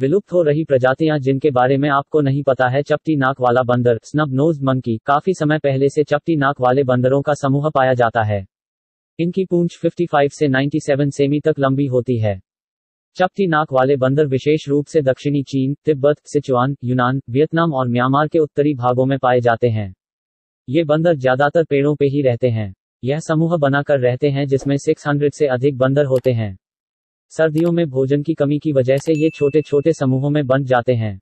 विलुप्त हो रही प्रजातियाँ जिनके बारे में आपको नहीं पता है, चपटी नाक वाला बंदर स्नब नोज़ मंकी काफ़ी समय पहले से चपटी नाक वाले बंदरों का समूह पाया जाता है। इनकी पूंछ 55 से 97 सेमी तक लंबी होती है। चपटी नाक वाले बंदर विशेष रूप से दक्षिणी चीन, तिब्बत, सिचुआन, यूनान, वियतनाम और म्यांमार के उत्तरी भागों में पाए जाते हैं। ये बंदर ज़्यादातर पेड़ों पे ही रहते हैं। यह समूह बनाकर रहते हैं जिसमें 600 से अधिक बंदर होते हैं। सर्दियों में भोजन की कमी की वजह से ये छोटे छोटे समूहों में बन जाते हैं।